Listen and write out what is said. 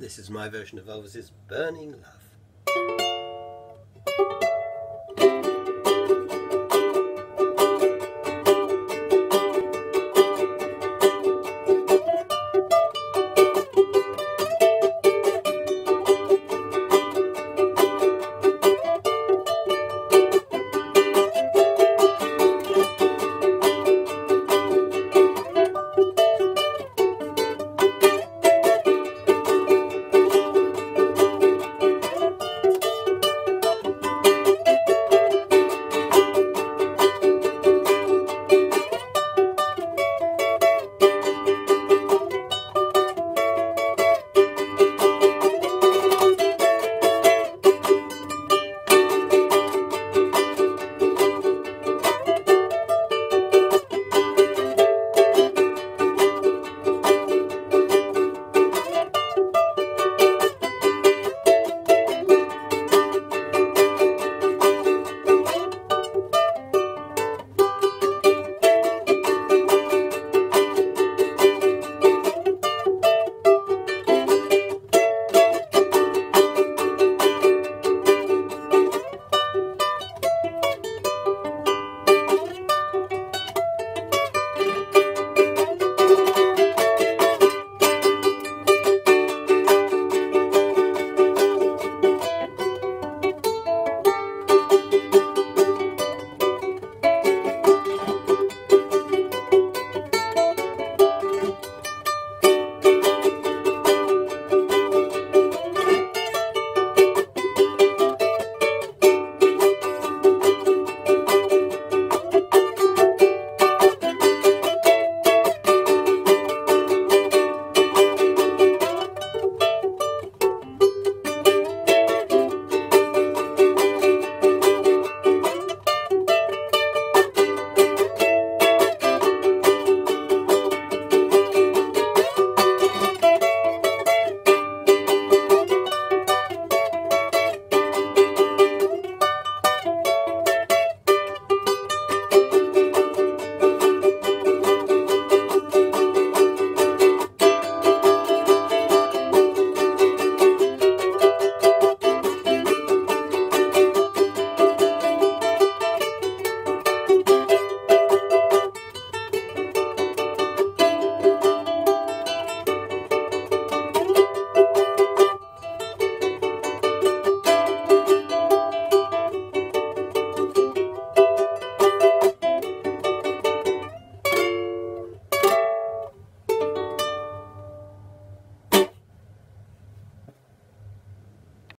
This is my version of Elvis's Burning Love.